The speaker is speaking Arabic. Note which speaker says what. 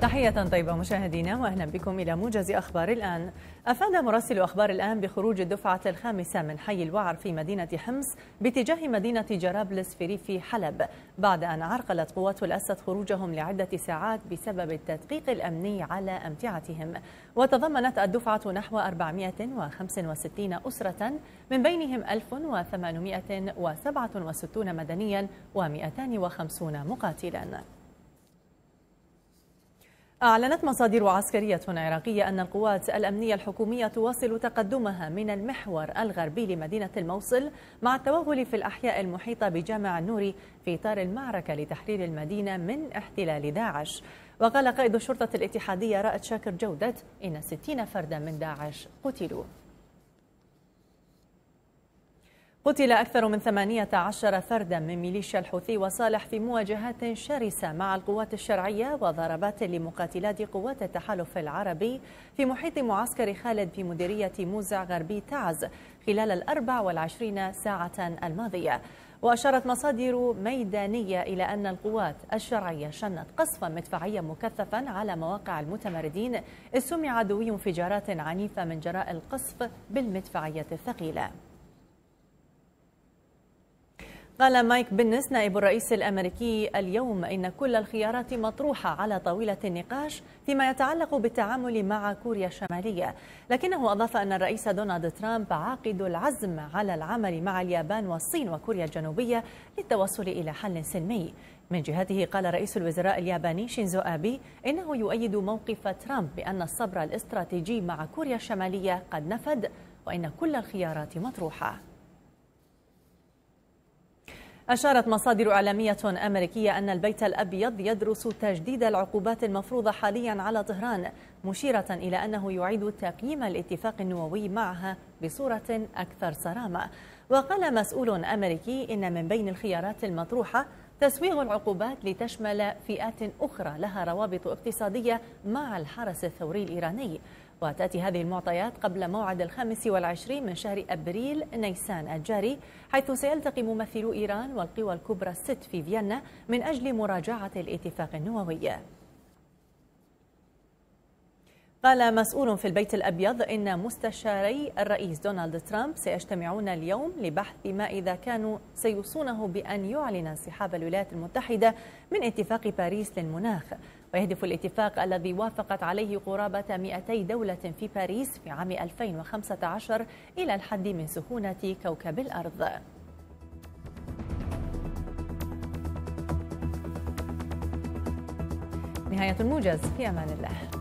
Speaker 1: تحية طيبة مشاهدينا وأهلا بكم إلى موجز أخبار الآن. أفاد مراسل أخبار الآن بخروج الدفعة الخامسة من حي الوعر في مدينة حمص باتجاه مدينة جرابلس في ريف حلب بعد أن عرقلت قوات الأسد خروجهم لعدة ساعات بسبب التدقيق الأمني على أمتعتهم. وتضمنت الدفعة نحو 465 أسرة من بينهم 1867 مدنيا و250 مقاتلا. أعلنت مصادر عسكرية عراقية أن القوات الأمنية الحكومية تواصل تقدمها من المحور الغربي لمدينة الموصل مع التوغل في الأحياء المحيطة بجامع النوري في إطار المعركة لتحرير المدينة من احتلال داعش. وقال قائد الشرطة الاتحادية رائد شاكر جودة إن 60 فردا من داعش قتلوا. قتل أكثر من 18 فردا من ميليشيا الحوثي وصالح في مواجهات شرسة مع القوات الشرعية وضربات لمقاتلات قوات التحالف العربي في محيط معسكر خالد في مديرية موزع غربي تعز خلال الأربع والعشرين ساعة الماضية. وأشارت مصادر ميدانية إلى أن القوات الشرعية شنت قصفا مدفعيا مكثفا على مواقع المتمردين سمع عدوي انفجارات عنيفة من جراء القصف بالمدفعية الثقيلة. قال مايك بنس نائب الرئيس الأمريكي اليوم إن كل الخيارات مطروحة على طاولة النقاش فيما يتعلق بالتعامل مع كوريا الشمالية، لكنه أضاف أن الرئيس دونالد ترامب عاقد العزم على العمل مع اليابان والصين وكوريا الجنوبية للتوصل إلى حل سلمي. من جهته قال رئيس الوزراء الياباني شينزو آبي إنه يؤيد موقف ترامب بأن الصبر الاستراتيجي مع كوريا الشمالية قد نفد وإن كل الخيارات مطروحة. أشارت مصادر إعلامية أمريكية أن البيت الأبيض يدرس تجديد العقوبات المفروضة حاليا على طهران مشيرة إلى أنه يعيد تقييم الاتفاق النووي معها بصورة أكثر صرامة. وقال مسؤول أمريكي إن من بين الخيارات المطروحة تسويغ العقوبات لتشمل فئات أخرى لها روابط اقتصادية مع الحرس الثوري الإيراني. وتأتي هذه المعطيات قبل موعد الخامس والعشرين من شهر أبريل نيسان الجاري حيث سيلتقي ممثلو إيران والقوى الكبرى الست في فيينا من أجل مراجعة الاتفاق النووي. قال مسؤول في البيت الأبيض إن مستشاري الرئيس دونالد ترامب سيجتمعون اليوم لبحث ما إذا كانوا سيوصونه بأن يعلن انسحاب الولايات المتحدة من اتفاق باريس للمناخ. ويهدف الاتفاق الذي وافقت عليه قرابة 200 دولة في باريس في عام 2015 إلى الحد من سخونة كوكب الأرض. نهاية الموجز في أمان الله.